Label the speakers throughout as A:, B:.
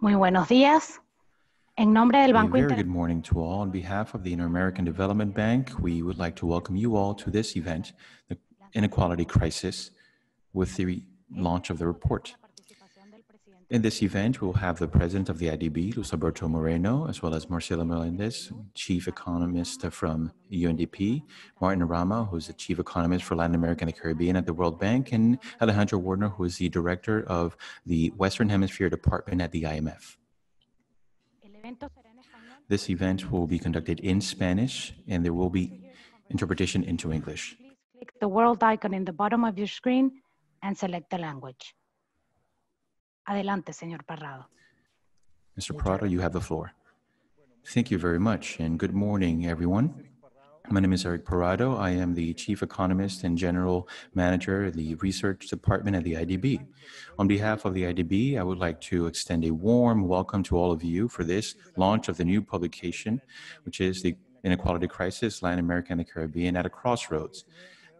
A: Muy buenos días. En nombre del Banco
B: very good morning to all. On behalf of the Inter-American Development Bank, we would like to welcome you all to this event, the Inequality Crisis, with the launch of the report. In this event, we'll have the president of the IDB, Luis Alberto Moreno, as well as Marcela Melendez, chief economist from UNDP, Martin Rama, who's the chief economist for Latin America and the Caribbean at the World Bank, and Alejandro Werner, who is the director of the Western Hemisphere Department at the IMF. This event will be conducted in Spanish, and there will be interpretation into English.
A: Click the world icon in the bottom of your screen and select the language. Adelante, señor Parrado.
B: Mr. Prado, you have the floor. Thank you very much, and good morning, everyone. My name is Eric Parrado. I am the Chief Economist and General Manager of the Research Department at the IDB. On behalf of the IDB, I would like to extend a warm welcome to all of you for this launch of the new publication, which is the Inequality Crisis, Latin America and the Caribbean at a Crossroads.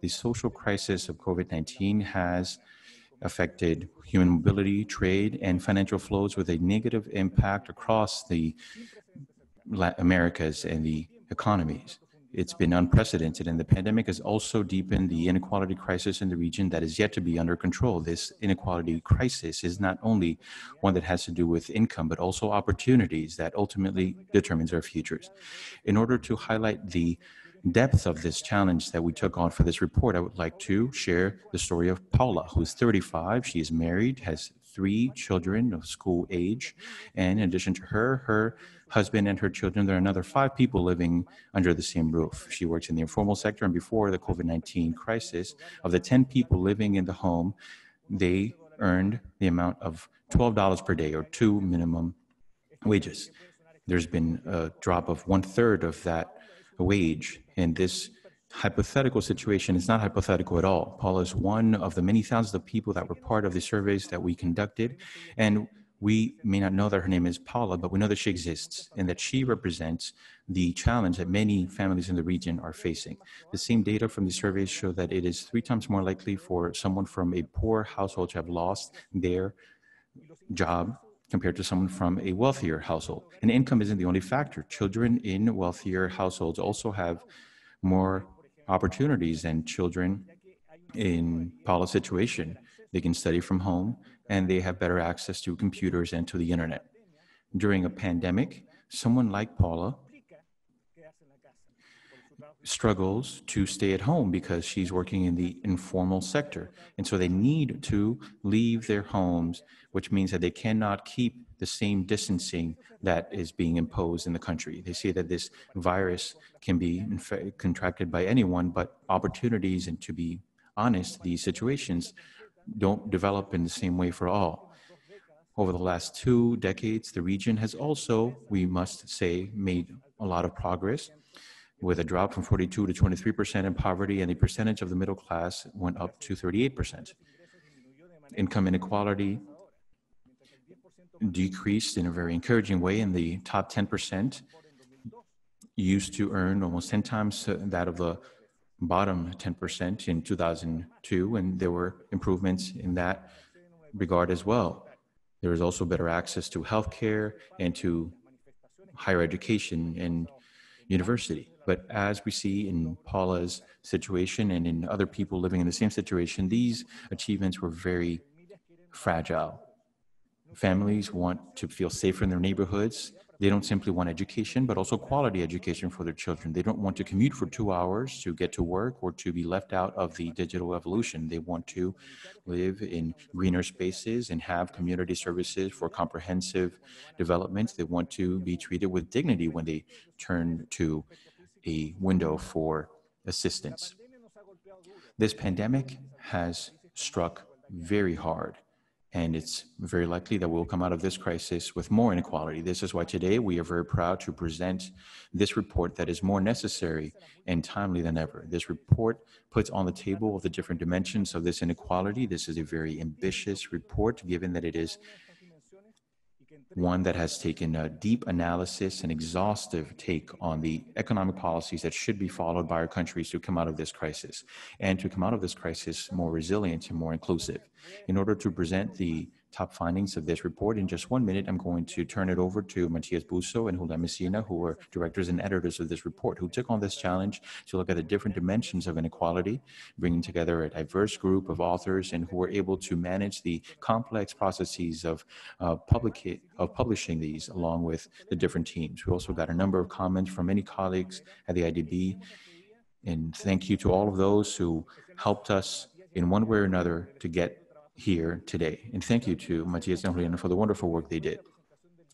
B: The social crisis of COVID-19 has affected human mobility, trade, and financial flows with a negative impact across the La- Americas and the economies. It's been unprecedented, and the pandemic has also deepened the inequality crisis in the region that is yet to be under control. This inequality crisis is not only one that has to do with income, but also opportunities that ultimately determines our futures. In order to highlight the depth of this challenge that we took on for this report, I would like to share the story of Paula, who's 35. She is married, has three children of school age. And in addition to her, her husband and her children, there are another five people living under the same roof. She works in the informal sector. And before the COVID 19 crisis, of the 10 people living in the home, they earned the amount of $12 per day or two minimum wages. There's been a drop of one third of that wage. And this hypothetical situation is not hypothetical at all. Paula is one of the many thousands of people that were part of the surveys that we conducted. And we may not know that her name is Paula, but we know that she exists and that she represents the challenge that many families in the region are facing. The same data from the surveys show that it is three times more likely for someone from a poor household to have lost their job compared to someone from a wealthier household. And income isn't the only factor. Children in wealthier households also have more opportunities than children in Paula's situation. They can study from home and they have better access to computers and to the internet. During a pandemic, someone like Paula struggles to stay at home because she's working in the informal sector. And so they need to leave their homes, which means that they cannot keep the same distancing that is being imposed in the country. They say that this virus can be inf- contracted by anyone, but opportunities and to be honest, these situations don't develop in the same way for all. Over the last two decades, the region has also, we must say, made a lot of progress with a drop from 42 to 23% in poverty, and the percentage of the middle class went up to 38%. Income inequality decreased in a very encouraging way, and the top 10% used to earn almost 10 times uh, that of the bottom 10% in 2002, and there were improvements in that regard as well. There is also better access to healthcare and to higher education and university. But as we see in Paula's situation and in other people living in the same situation, these achievements were very fragile. Families want to feel safer in their neighborhoods. They don't simply want education, but also quality education for their children. They don't want to commute for two hours to get to work or to be left out of the digital evolution. They want to live in greener spaces and have community services for comprehensive development. They want to be treated with dignity when they turn to a window for assistance. This pandemic has struck very hard and it's very likely that we'll come out of this crisis with more inequality. This is why today we are very proud to present this report that is more necessary and timely than ever. This report puts on the table the different dimensions of this inequality. This is a very ambitious report, given that it is one that has taken a deep analysis and exhaustive take on the economic policies that should be followed by our countries to come out of this crisis and to come out of this crisis more resilient and more inclusive. In order to present the top findings of this report. In just one minute, I'm going to turn it over to Matias Busso and Julian Messina, who are directors and editors of this report, who took on this challenge to look at the different dimensions of inequality, bringing together a diverse group of authors and who were able to manage the complex processes of, uh, public, of publishing these along with the different teams. We also got a number of comments from many colleagues at the IDB. And thank you to all of those who helped us in one way or another to get here today. And thank you to Matias and Juliana for the wonderful work they did.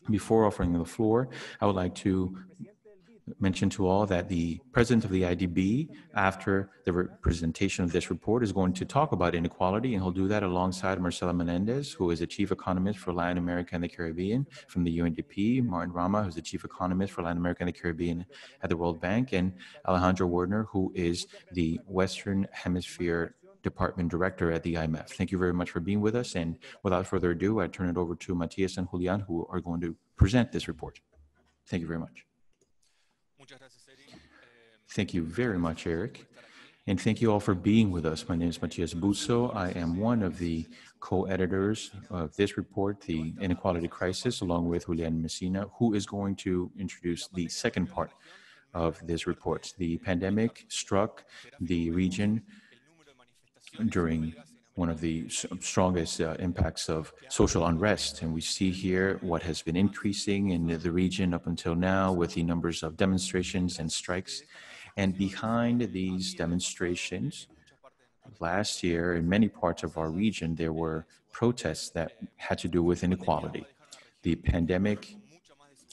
B: Before offering the floor, I would like to mention to all that the president of the IDB, after the presentation of this report, is going to talk about inequality, and he'll do that alongside Marcela Melendez, who is the chief economist for Latin America and the Caribbean from the UNDP, Martin Rama, who's the chief economist for Latin America and the Caribbean at the World Bank, and Alejandro Werner, who is the Western Hemisphere Department Director at the IMF. Thank you very much for being with us. And without further ado, I turn it over to Matias and Julian, who are going to present this report. Thank you very much. Thank you very much, Eric. And thank you all for being with us. My name is Matias Busso. I am one of the co-editors of this report, The Inequality Crisis, along with Julian Messina, who is going to introduce the second part of this report. The pandemic struck the region during one of the strongest uh, impacts of social unrest. And we see here what has been increasing in the region up until now with the numbers of demonstrations and strikes. And behind these demonstrations, last year in many parts of our region, there were protests that had to do with inequality. The pandemic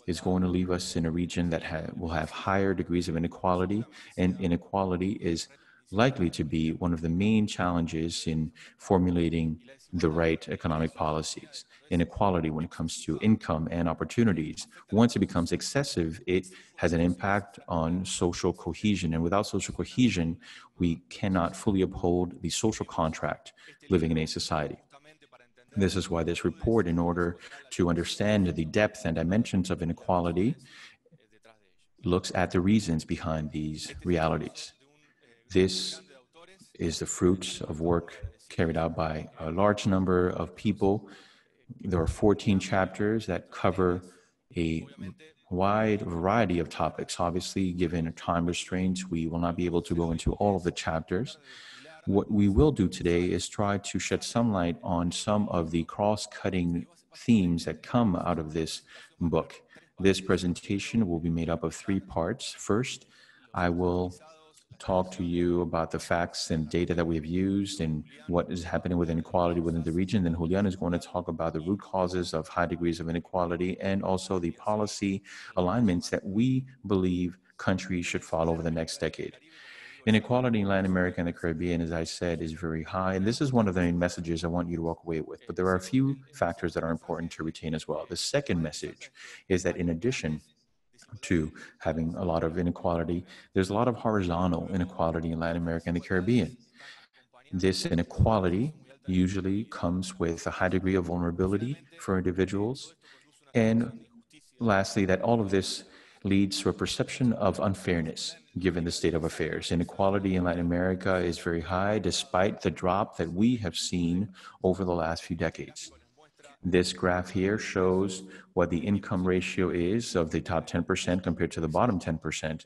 B: is going to leave us in a region that ha will have higher degrees of inequality, and inequality is likely to be one of the main challenges in formulating the right economic policies. Inequality when it comes to income and opportunities, once it becomes excessive, it has an impact on social cohesion. And without social cohesion, we cannot fully uphold the social contract living in a society. This is why this report, in order to understand the depth and dimensions of inequality, looks at the reasons behind these realities. This is the fruit of work carried out by a large number of people. There are 14 chapters that cover a wide variety of topics. Obviously, given time restraints, we will not be able to go into all of the chapters. What we will do today is try to shed some light on some of the cross cutting themes that come out of this book. This presentation will be made up of three parts. First, I will talk to you about the facts and data that we have used and what is happening with inequality within the region. Then Julian is going to talk about the root causes of high degrees of inequality and also the policy alignments that we believe countries should follow over the next decade. Inequality in Latin America and the Caribbean, as I said, is very high. And this is one of the main messages I want you to walk away with. But there are a few factors that are important to retain as well. The second message is that in addition to having a lot of inequality. There's a lot of horizontal inequality in Latin America and the Caribbean. This inequality usually comes with a high degree of vulnerability for individuals. And lastly, that all of this leads to a perception of unfairness given the state of affairs. Inequality in Latin America is very high despite the drop that we have seen over the last few decades. This graph here shows what the income ratio is of the top 10% compared to the bottom 10%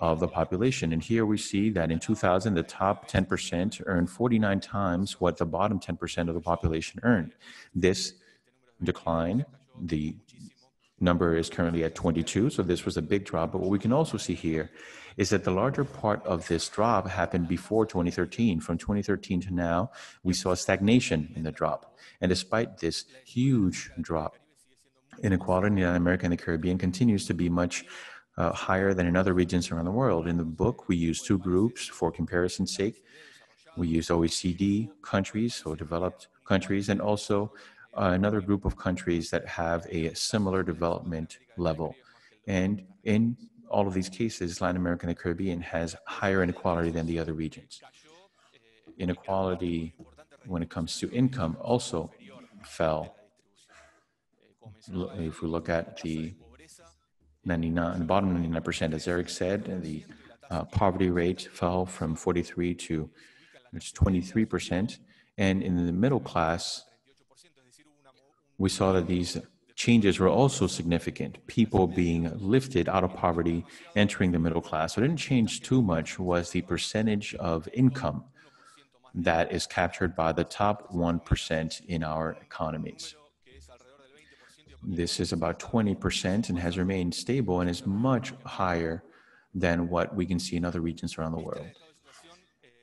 B: of the population. And here we see that in 2000, the top 10% earned 49 times what the bottom 10% of the population earned. This decline, the number is currently at 22, so this was a big drop. But what we can also see here is that the larger part of this drop happened before 2013. From 2013 to now, we saw stagnation in the drop. And despite this huge drop, inequality in Latin America and the Caribbean continues to be much uh, higher than in other regions around the world. In the book, we use two groups for comparison's sake. We use OECD countries, so developed countries, and also another group of countries that have a similar development level. And in all of these cases, Latin America and the Caribbean has higher inequality than the other regions. Inequality when it comes to income also fell. If we look at the 99, the bottom 99%, as Eric said, the uh, poverty rate fell from 43 to 23%. And in the middle class, we saw that these changes were also significant. People being lifted out of poverty, entering the middle class. What didn't change too much was the percentage of income that is captured by the top 1% in our economies. This is about 20% and has remained stable and is much higher than what we can see in other regions around the world.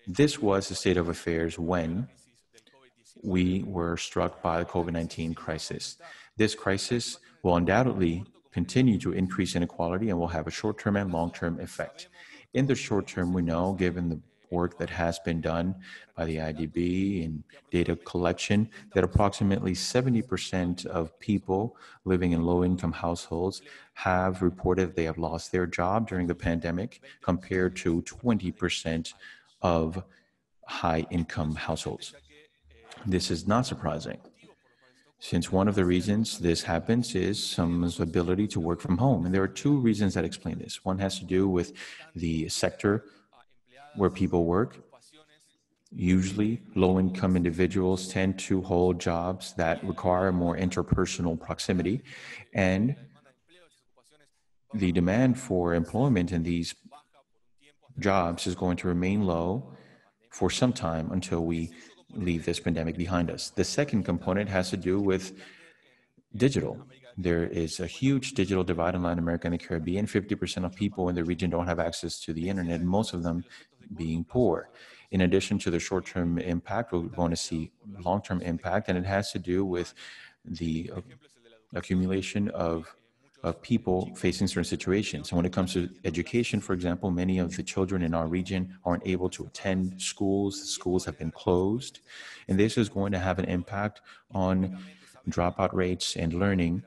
B: This was the state of affairs when we were struck by the COVID 19 crisis. This crisis will undoubtedly continue to increase inequality and will have a short term and long term effect. In the short term, we know, given the work that has been done by the IDB in data collection, that approximately 70% of people living in low income households have reported they have lost their job during the pandemic, compared to 20% of high income households. This is not surprising, since one of the reasons this happens is someone's ability to work from home. And there are two reasons that explain this. One has to do with the sector where people work. Usually, low income individuals tend to hold jobs that require more interpersonal proximity, and the demand for employment in these jobs is going to remain low for some time until we leave this pandemic behind us. The second component has to do with digital. There is a huge digital divide in Latin America and the Caribbean. 50% of people in the region don't have access to the internet, most of them being poor. In addition to the short term impact, we're going to see long term impact, and it has to do with the uh, accumulation of of people facing certain situations. And when it comes to education, for example, many of the children in our region aren't able to attend schools. Schools have been closed. And this is going to have an impact on dropout rates and learning.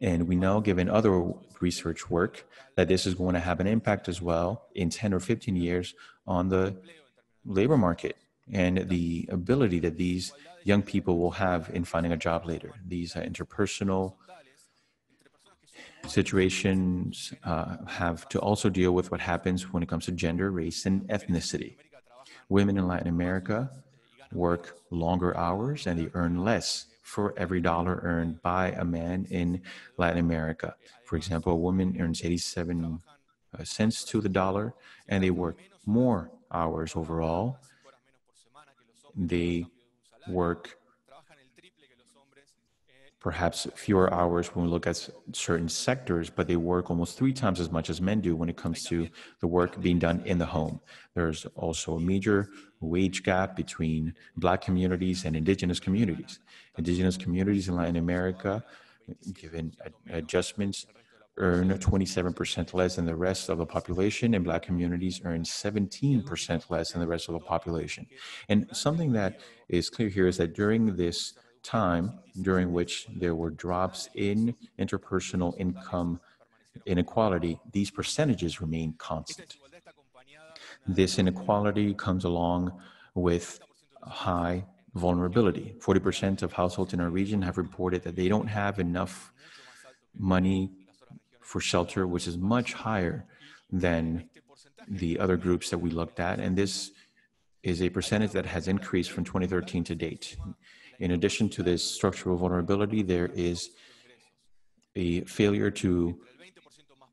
B: And we know, given other research work, that this is going to have an impact as well in 10 or 15 years on the labor market and the ability that these young people will have in finding a job later. These interpersonal situations uh, have to also deal with what happens when it comes to gender, race, and ethnicity. Women in Latin America work longer hours and they earn less for every dollar earned by a man in Latin America. For example, a woman earns 87 uh, cents to the dollar and they work more hours overall. They work perhaps fewer hours when we look at certain sectors, but they work almost three times as much as men do when it comes to the work being done in the home. There's also a major wage gap between Black communities and Indigenous communities. Indigenous communities in Latin America, given adjustments, earn 27% less than the rest of the population, and Black communities earn 17% less than the rest of the population. And something that is clear here is that during this time during which there were drops in interpersonal income inequality, these percentages remain constant. This inequality comes along with high vulnerability. 40% of households in our region have reported that they don't have enough money for shelter, which is much higher than the other groups that we looked at. And this is a percentage that has increased from 2013 to date. In addition to this structural vulnerability, there is a failure to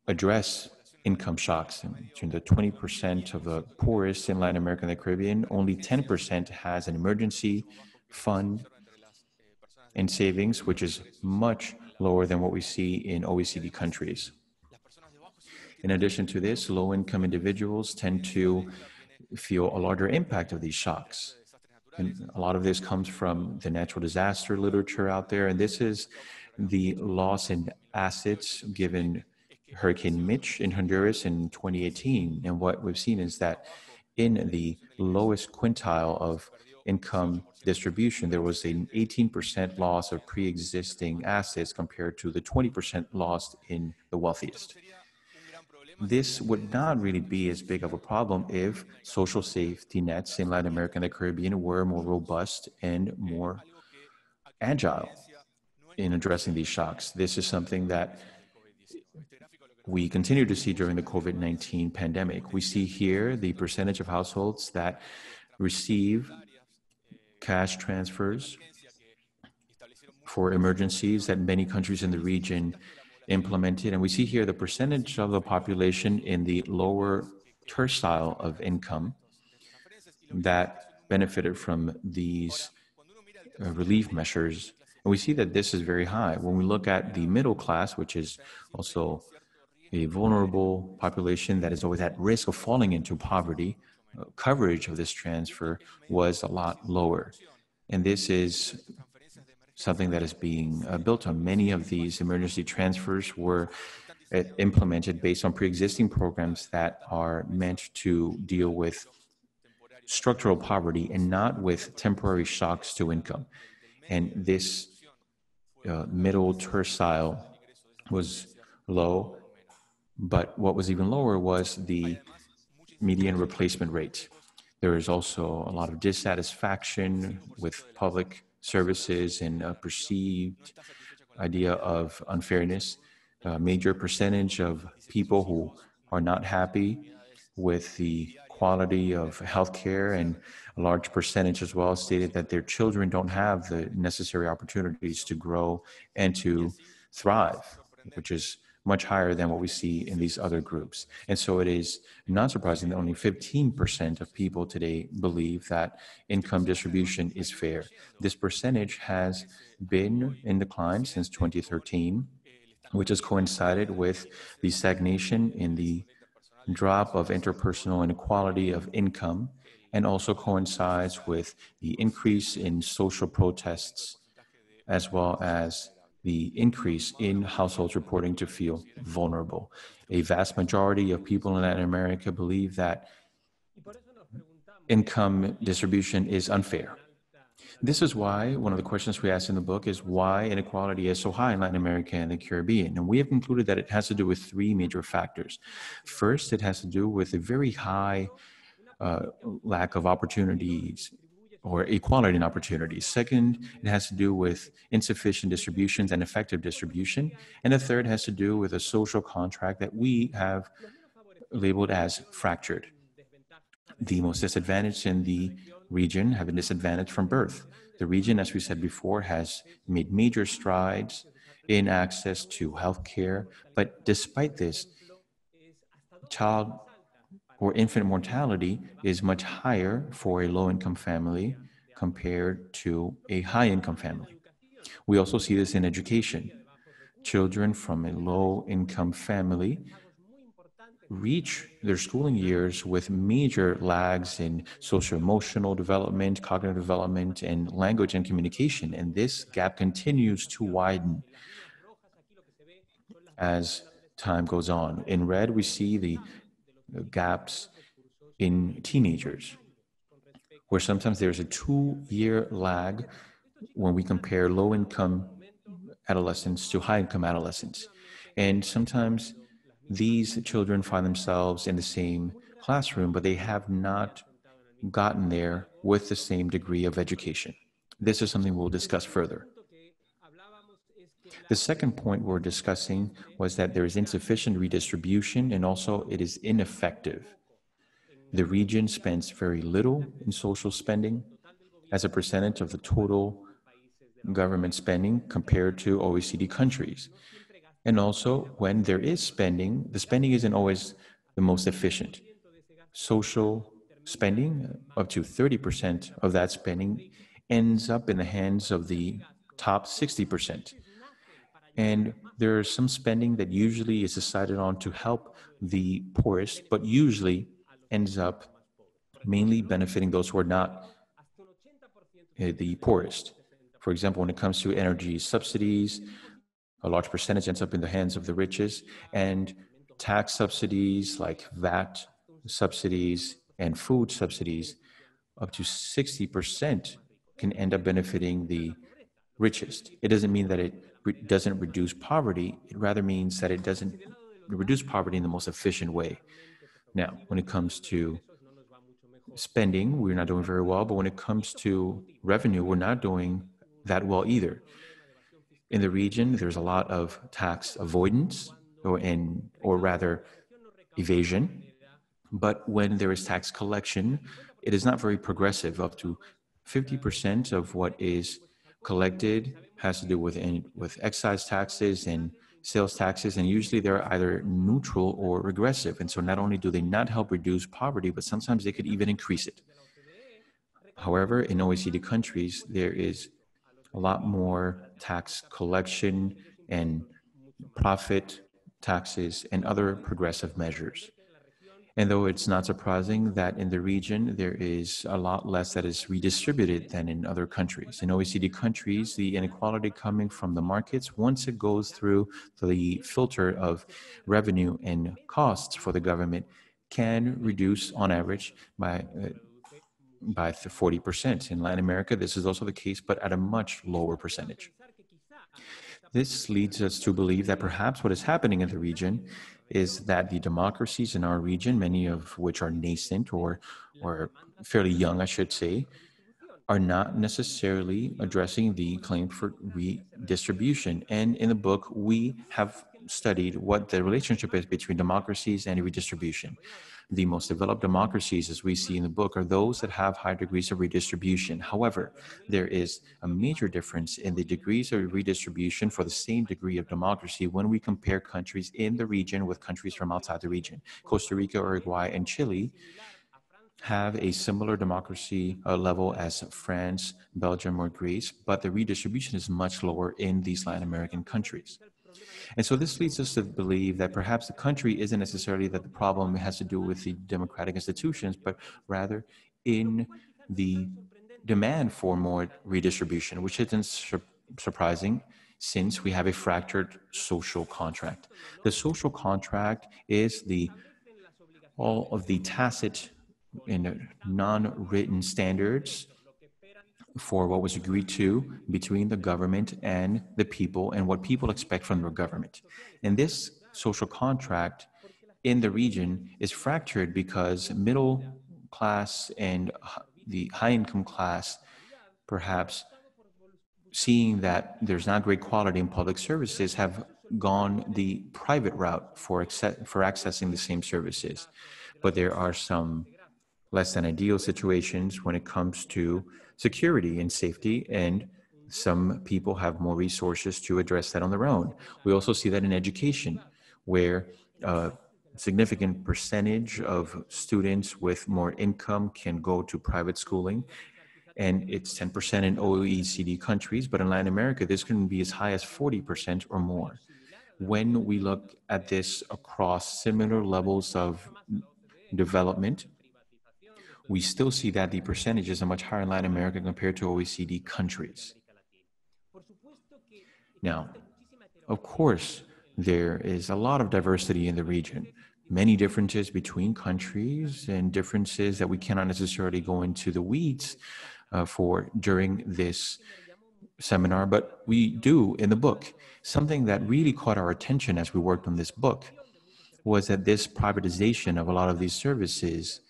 B: address income shocks. Between the 20% of the poorest in Latin America and the Caribbean, only 10% has an emergency fund and savings, which is much lower than what we see in OECD countries. In addition to this, low income individuals tend to feel a larger impact of these shocks. And a lot of this comes from the natural disaster literature out there. And this is the loss in assets given Hurricane Mitch in Honduras in 2018. And what we've seen is that in the lowest quintile of income distribution, there was an 18% loss of pre existing assets compared to the 20% lost in the wealthiest this would not really be as big of a problem if social safety nets in Latin America and the Caribbean were more robust and more agile in addressing these shocks. This is something that we continue to see during the COVID 19 pandemic. We see here the percentage of households that receive cash transfers for emergencies that many countries in the region implemented. And we see here the percentage of the population in the lower tercile of income that benefited from these uh, relief measures. And we see that this is very high. When we look at the middle class, which is also a vulnerable population that is always at risk of falling into poverty, uh, coverage of this transfer was a lot lower. And this is something that is being uh, built on. Many of these emergency transfers were uh, implemented based on pre-existing programs that are meant to deal with structural poverty and not with temporary shocks to income. And this uh, middle tercile was low, but what was even lower was the median replacement rate. There is also a lot of dissatisfaction with public services and a perceived idea of unfairness. A major percentage of people who are not happy with the quality of healthcare and a large percentage as well stated that their children don't have the necessary opportunities to grow and to thrive, which is much higher than what we see in these other groups. And so it is not surprising that only 15% of people today believe that income distribution is fair. This percentage has been in decline since 2013, which has coincided with the stagnation in the drop of interpersonal inequality of income and also coincides with the increase in social protests as well as the increase in households reporting to feel vulnerable. A vast majority of people in Latin America believe that income distribution is unfair. This is why one of the questions we ask in the book is why inequality is so high in Latin America and the Caribbean. And we have concluded that it has to do with three major factors. First, it has to do with a very high uh, lack of opportunities or equality in opportunities. Second, it has to do with insufficient distributions and effective distribution. And the third has to do with a social contract that we have labeled as fractured. The most disadvantaged in the region have been disadvantaged from birth. The region, as we said before, has made major strides in access to health care, but despite this, child or infant mortality is much higher for a low income family compared to a high income family. We also see this in education. Children from a low income family reach their schooling years with major lags in social emotional development, cognitive development, and language and communication. And this gap continues to widen as time goes on. In red, we see the gaps in teenagers, where sometimes there's a two year lag when we compare low income adolescents to high income adolescents. And sometimes these children find themselves in the same classroom, but they have not gotten there with the same degree of education. This is something we'll discuss further. The second point we're discussing was that there is insufficient redistribution and also it is ineffective. The region spends very little in social spending as a percentage of the total government spending compared to OECD countries. And also, when there is spending, the spending isn't always the most efficient. Social spending, up to 30% of that spending, ends up in the hands of the top 60%. And there is some spending that usually is decided on to help the poorest, but usually ends up mainly benefiting those who are not uh, the poorest. For example, when it comes to energy subsidies, a large percentage ends up in the hands of the richest, and tax subsidies like VAT subsidies and food subsidies, up to 60% can end up benefiting the richest. It doesn't mean that it doesn't reduce poverty, it rather means that it doesn't reduce poverty in the most efficient way. Now, when it comes to spending, we're not doing very well, but when it comes to revenue, we're not doing that well either. In the region, there's a lot of tax avoidance, or, in, or rather, evasion. But when there is tax collection, it is not very progressive, up to 50% of what is collected has to do with, with excise taxes and sales taxes, and usually they're either neutral or regressive. And so not only do they not help reduce poverty, but sometimes they could even increase it. However, in OECD countries, there is a lot more tax collection and profit taxes and other progressive measures. And though it's not surprising that in the region there is a lot less that is redistributed than in other countries. In OECD countries, the inequality coming from the markets, once it goes through the filter of revenue and costs for the government, can reduce on average by uh, by 40%. In Latin America, this is also the case, but at a much lower percentage. This leads us to believe that perhaps what is happening in the region is that the democracies in our region, many of which are nascent or, or fairly young, I should say, are not necessarily addressing the claim for redistribution. And in the book, we have studied what the relationship is between democracies and redistribution. The most developed democracies, as we see in the book, are those that have high degrees of redistribution. However, there is a major difference in the degrees of redistribution for the same degree of democracy when we compare countries in the region with countries from outside the region. Costa Rica, Uruguay, and Chile have a similar democracy uh, level as France, Belgium, or Greece, but the redistribution is much lower in these Latin American countries. And so this leads us to believe that perhaps the country isn't necessarily that the problem has to do with the democratic institutions, but rather in the demand for more redistribution, which isn't sur- surprising since we have a fractured social contract. The social contract is the all of the tacit and non-written standards for what was agreed to between the government and the people and what people expect from the government. And this social contract in the region is fractured because middle class and the high income class perhaps seeing that there's not great quality in public services have gone the private route for, for accessing the same services. But there are some less than ideal situations when it comes to security and safety, and some people have more resources to address that on their own. We also see that in education, where a significant percentage of students with more income can go to private schooling, and it's 10% in OECD countries, but in Latin America, this can be as high as 40% or more. When we look at this across similar levels of development, we still see that the percentages are much higher in Latin America compared to OECD countries. Now, of course, there is a lot of diversity in the region, many differences between countries and differences that we cannot necessarily go into the weeds uh, for during this seminar, but we do in the book. Something that really caught our attention as we worked on this book was that this privatization of a lot of these services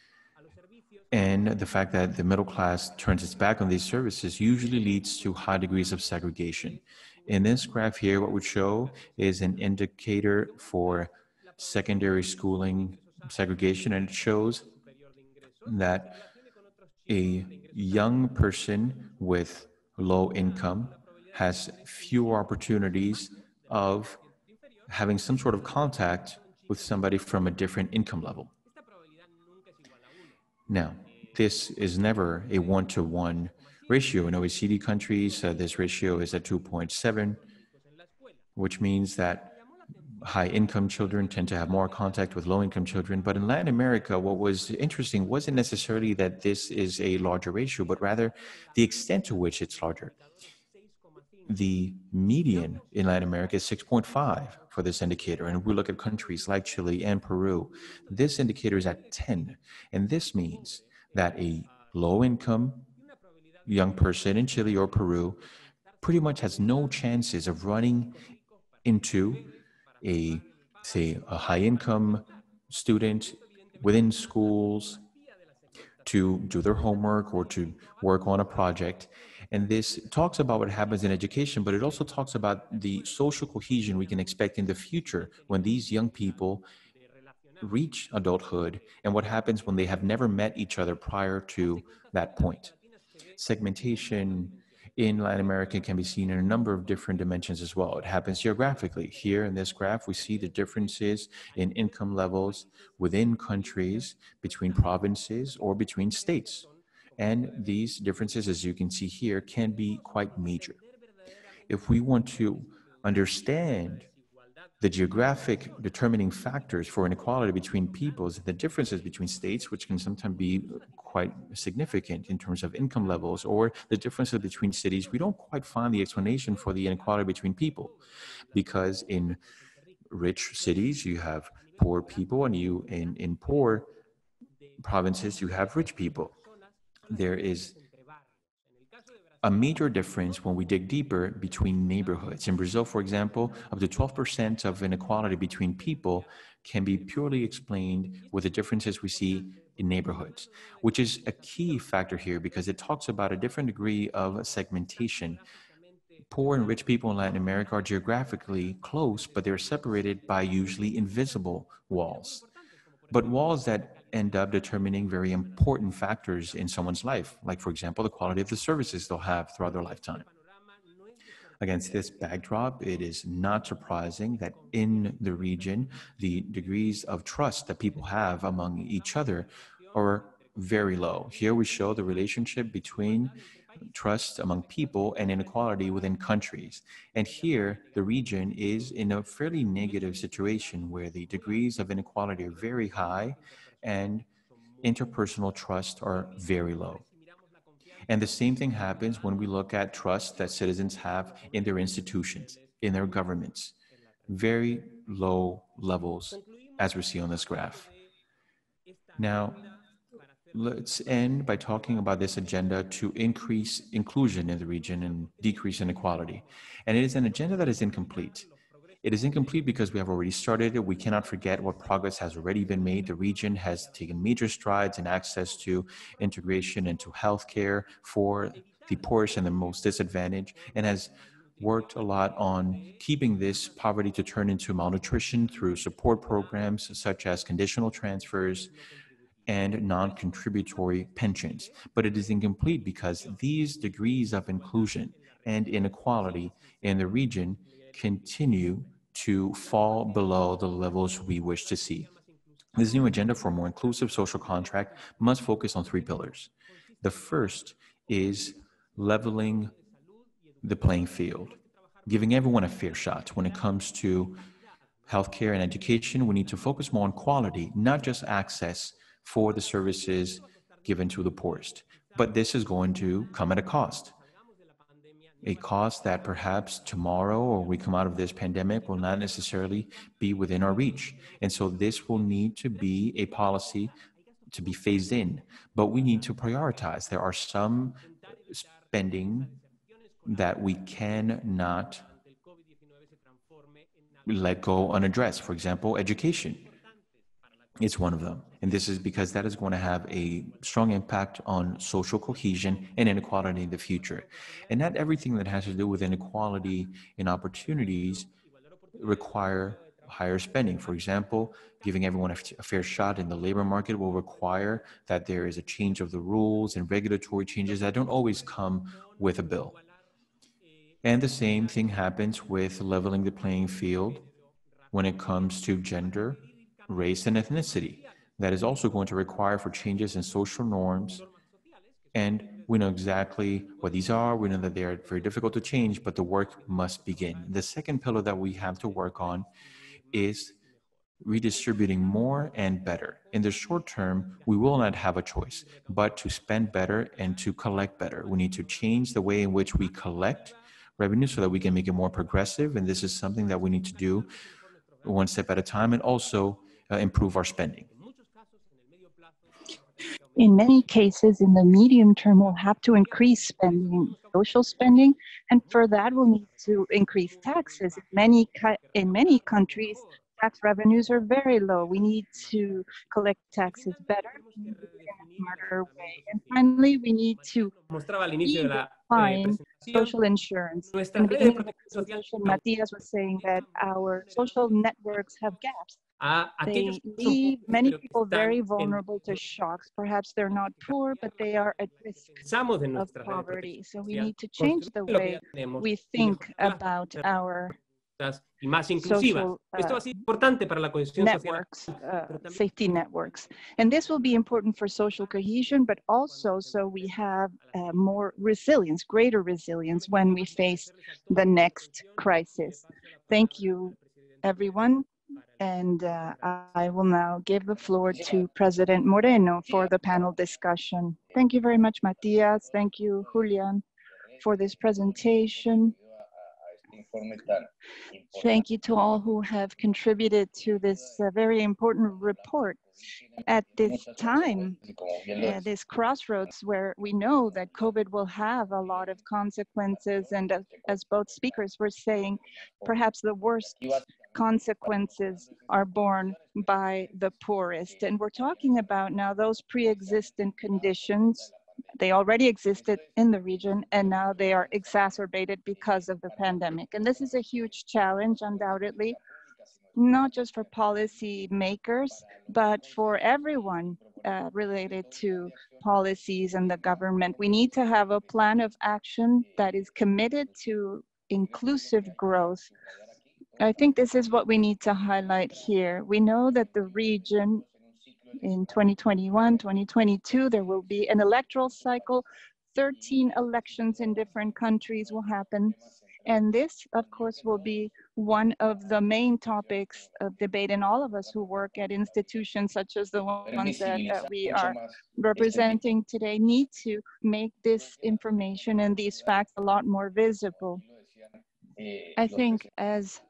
B: and the fact that the middle class turns its back on these services usually leads to high degrees of segregation. In this graph here, what we show is an indicator for secondary schooling segregation, and it shows that a young person with low income has fewer opportunities of having some sort of contact with somebody from a different income level. Now, this is never a one to one ratio. In OECD countries, uh, this ratio is at 2.7, which means that high income children tend to have more contact with low income children. But in Latin America, what was interesting wasn't necessarily that this is a larger ratio, but rather the extent to which it's larger. The median in Latin America is 6.5 for this indicator. And we look at countries like Chile and Peru, this indicator is at 10. And this means that a low income young person in Chile or Peru pretty much has no chances of running into a, say, a high income student within schools to do their homework or to work on a project and this talks about what happens in education, but it also talks about the social cohesion we can expect in the future when these young people reach adulthood and what happens when they have never met each other prior to that point. Segmentation in Latin America can be seen in a number of different dimensions as well. It happens geographically. Here in this graph, we see the differences in income levels within countries, between provinces, or between states. And these differences, as you can see here, can be quite major. If we want to understand the geographic determining factors for inequality between peoples, the differences between states, which can sometimes be quite significant in terms of income levels, or the differences between cities, we don't quite find the explanation for the inequality between people. Because in rich cities, you have poor people, and you in, in poor provinces, you have rich people. There is a major difference when we dig deeper between neighborhoods. In Brazil, for example, up to 12% of inequality between people can be purely explained with the differences we see in neighborhoods, which is a key factor here because it talks about a different degree of segmentation. Poor and rich people in Latin America are geographically close, but they're separated by usually invisible walls. But walls that end up determining very important factors in someone's life, like, for example, the quality of the services they'll have throughout their lifetime. Against this backdrop, it is not surprising that in the region, the degrees of trust that people have among each other are very low. Here we show the relationship between trust among people and inequality within countries. And here, the region is in a fairly negative situation where the degrees of inequality are very high and interpersonal trust are very low. And the same thing happens when we look at trust that citizens have in their institutions, in their governments. Very low levels, as we see on this graph. Now, let's end by talking about this agenda to increase inclusion in the region and decrease inequality. And it is an agenda that is incomplete. It is incomplete because we have already started it. We cannot forget what progress has already been made. The region has taken major strides in access to integration into healthcare for the poorest and the most disadvantaged, and has worked a lot on keeping this poverty to turn into malnutrition through support programs such as conditional transfers and non contributory pensions. But it is incomplete because these degrees of inclusion and inequality in the region continue to fall below the levels we wish to see. This new agenda for a more inclusive social contract must focus on three pillars. The first is leveling the playing field, giving everyone a fair shot. When it comes to healthcare and education, we need to focus more on quality, not just access for the services given to the poorest. But this is going to come at a cost a cost that perhaps tomorrow or we come out of this pandemic will not necessarily be within our reach. And so this will need to be a policy to be phased in, but we need to prioritize. There are some spending that we cannot let go unaddressed. For example, education. It's one of them. And this is because that is going to have a strong impact on social cohesion and inequality in the future. And not everything that has to do with inequality in opportunities require higher spending. For example, giving everyone a, fair shot in the labor market will require that there is a change of the rules and regulatory changes that don't always come with a bill. And the same thing happens with leveling the playing field when it comes to gender, race, and ethnicity that is also going to require for changes in social norms. And we know exactly what these are. We know that they are very difficult to change, but the work must begin. The second pillar that we have to work on is redistributing more and better. In the short term, we will not have a choice but to spend better and to collect better. We need to change the way in which we collect revenue so that we can make it more progressive. And this is something that we need to do one step at a time and also uh, improve our spending.
C: In many cases, in the medium term, we'll have to increase spending, social spending, and for that, we'll need to increase taxes. In many, in many countries, tax revenues are very low. We need to collect taxes better in a smarter way. And finally, we need to define social insurance. In the beginning of the presentation, Matias was saying that our social networks have gaps
D: a
C: They
D: aquellos
C: leave many people very
D: en-
C: vulnerable to shocks. Perhaps they're not poor, but they are at risk of
D: nuestra red de
C: poverty. So we need to change the
D: construir lo que
C: way we think about our
D: y más inclusivas.
C: social
D: Esto va
C: uh,
D: a ser importante para la cohesión social.
C: networks, uh, safety networks. And this will be important for social cohesion, but also so we have uh, more resilience, greater resilience when we face the next crisis. Thank you, everyone. And uh, I will now give the floor to President Moreno for the panel discussion. Thank you very much, Matias. Thank you, Julian, for this presentation. Thank you to all who have contributed to this uh, very important report. At this time, uh, this crossroads where we know that COVID will have a lot of consequences, and as, as both speakers were saying, perhaps the worst consequences are borne by the poorest. And we're talking about now those pre-existent conditions they already existed in the region and now they are exacerbated because of the pandemic. And this is a huge challenge, undoubtedly, not just for policy makers, but for everyone uh, related to policies and the government. We need to have a plan of action that is committed to inclusive growth. I think this is what we need to highlight here. We know that the region in 2021, 2022, there will be an electoral cycle. 13 elections in different countries will happen. And this, of course, will be one of the main topics of debate. And all of us who work at institutions such as the ones that uh, we are representing today need to make this information and these facts a lot more visible. I think as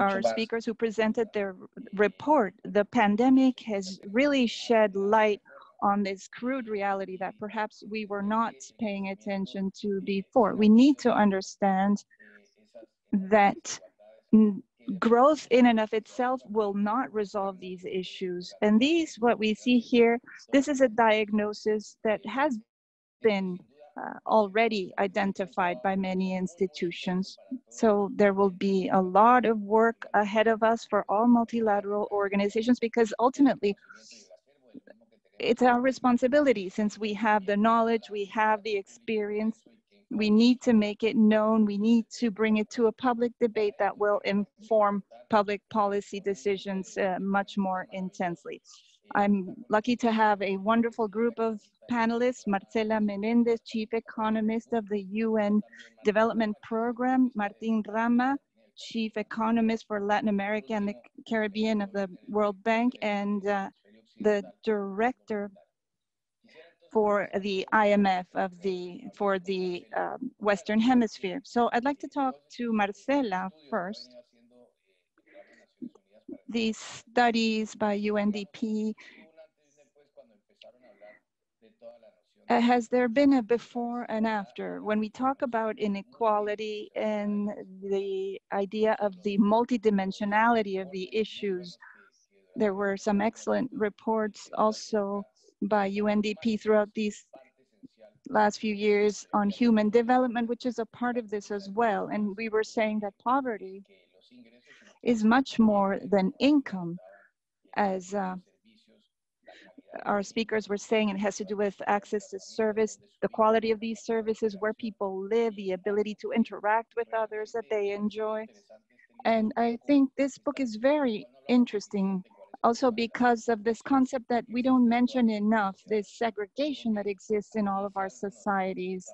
C: our speakers who presented their report, the pandemic has really shed light on this crude reality that perhaps we were not paying attention to before. We need to understand that growth in and of itself will not resolve these issues. And these, what we see here, this is a diagnosis that has been uh, already identified by many institutions. So there will be a lot of work ahead of us for all multilateral organizations because ultimately it's our responsibility since we have the knowledge, we have the experience, we need to make it known, we need to bring it to a public debate that will inform public policy decisions uh, much more intensely. I'm lucky to have a wonderful group of panelists, Marcela Melendez, Chief Economist of the UN Development Program, Martin Rama, Chief Economist for Latin America and the Caribbean of the World Bank, and uh, the Director for the IMF of the for the um, Western Hemisphere. So I'd like to talk to Marcela first these studies by UNDP, uh, has there been a before and after? When we talk about inequality and the idea of the multidimensionality of the issues, there were some excellent reports also by UNDP throughout these last few years on human development, which is a part of this as well. And we were saying that poverty is much more than income, as uh, our speakers were saying, it has to do with access to service, the quality of these services, where people live, the ability to interact with others that they enjoy. And I think this book is very interesting also because of this concept that we don't mention enough, this segregation that exists in all of our societies.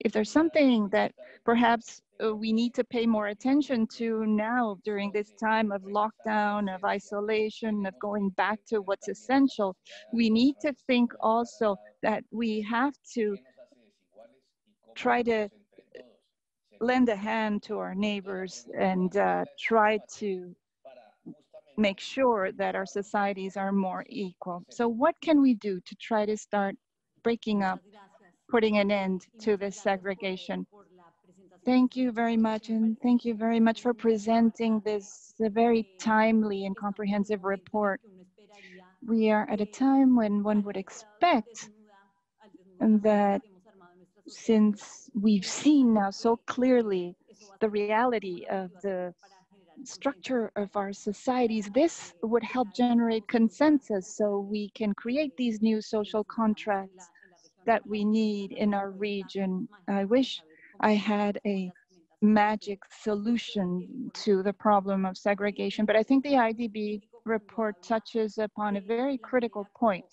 C: If there's something that perhaps uh, we need to pay more attention to now during this time of lockdown, of isolation, of going back to what's essential, we need to think also that we have to try to lend a hand to our neighbors and uh, try to make sure that our societies are more equal. So what can we do to try to start breaking up, putting an end to this segregation? Thank you very much, and thank you very much for presenting this very timely and comprehensive report. We are at a time when one would expect that since we've seen now so clearly the reality of the structure of our societies, this would help generate consensus so we can create these new social contracts that we need in our region. I wish I had a magic solution to the problem of segregation, but I think the IDB report touches upon a very critical point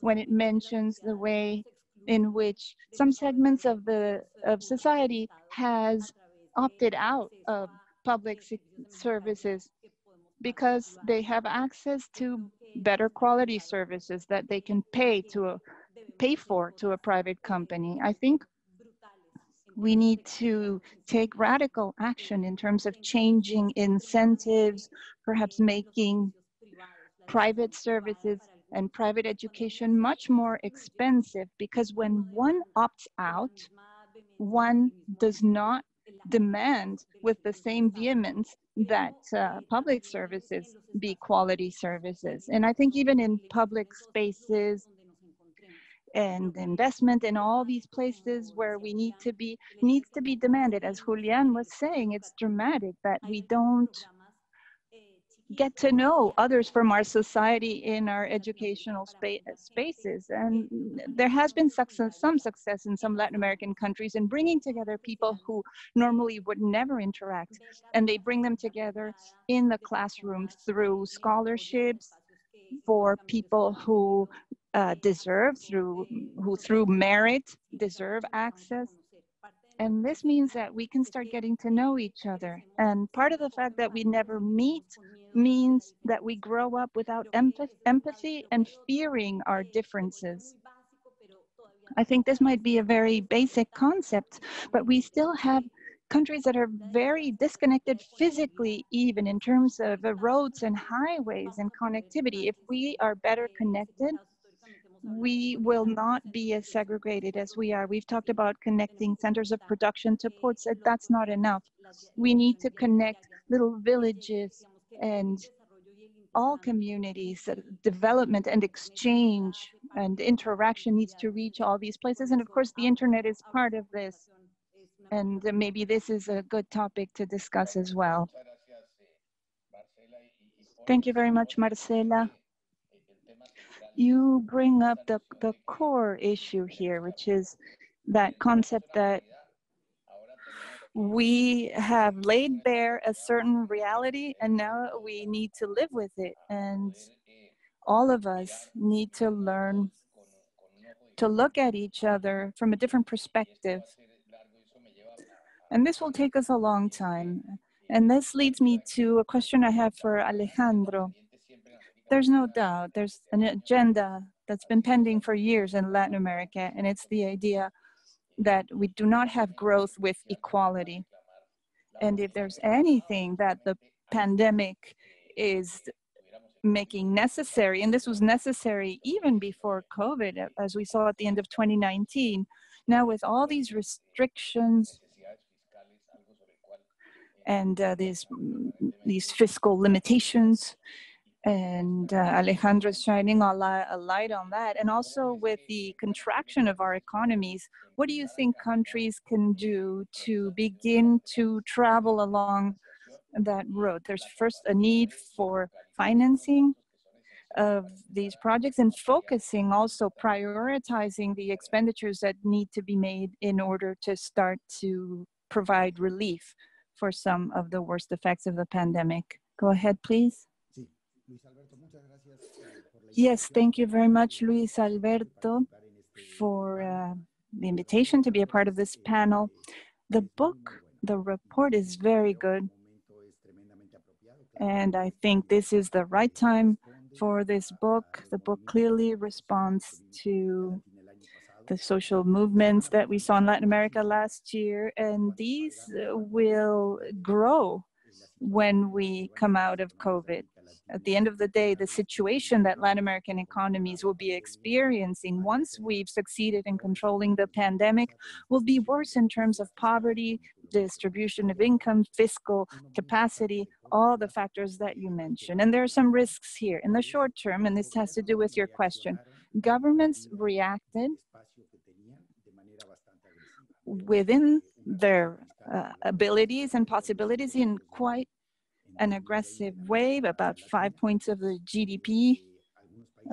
C: when it mentions the way in which some segments of the of society has opted out of public services because they have access to better quality services that they can pay to a, pay for to a private company. I think we need to take radical action in terms of changing incentives, perhaps making private services and private education much more expensive because when one opts out, one does not demand with the same vehemence that uh, public services be quality services. And I think even in public spaces and investment in all these places where we need to be, needs to be demanded. As Julian was saying, it's dramatic that we don't get to know others from our society in our educational spa spaces. And there has been success, some success in some Latin American countries in bringing together people who normally would never interact. And they bring them together in the classroom through scholarships for people who uh, deserve through, who through merit deserve access and this means that we can start getting to know each other. And part of the fact that we never meet means that we grow up without empathy and fearing our differences. I think this might be a very basic concept, but we still have countries that are very disconnected physically, even in terms of roads and highways and connectivity. If we are better connected, we will not be as segregated as we are. We've talked about connecting centers of production to ports. That's not enough. We need to connect little villages and all communities, uh, development and exchange and interaction needs to reach all these places. And of course, the internet is part of this. And maybe this is a good topic to discuss as well. Thank you very much, Marcela you bring up the, the core issue here, which is that concept that we have laid bare a certain reality and now we need to live with it. And all of us need to learn to look at each other from a different perspective. And this will take us a long time. And this leads me to a question I have for Alejandro. There's no doubt there's an agenda that's been pending for years in Latin America, and it's the idea that we do not have growth with equality. And if there's anything that the pandemic is making necessary, and this was necessary even before COVID, as we saw at the end of 2019, now with all these restrictions and uh, these, these fiscal limitations, and uh, Alejandro is shining a, light, a light on that. And also with the contraction of our economies, what do you think countries can do to begin to travel along that road? There's first a need for financing of these projects and focusing also prioritizing the expenditures that need to be made in order to start to provide relief for some of the worst effects of the pandemic. Go ahead, please. Yes, thank you very much, Luis Alberto, for uh, the invitation to be a part of this panel. The book, the report is very good. And I think this is the right time for this book. The book clearly responds to the social movements that we saw in Latin America last year, and these will grow when we come out of COVID at the end of the day, the situation that Latin American economies will be experiencing once we've succeeded in controlling the pandemic will be worse in terms of poverty, distribution of income, fiscal capacity, all the factors that you mentioned. And there are some risks here. In the short term, and this has to do with your question, governments reacted within their uh, abilities and possibilities in quite an aggressive way, about five points of the GDP,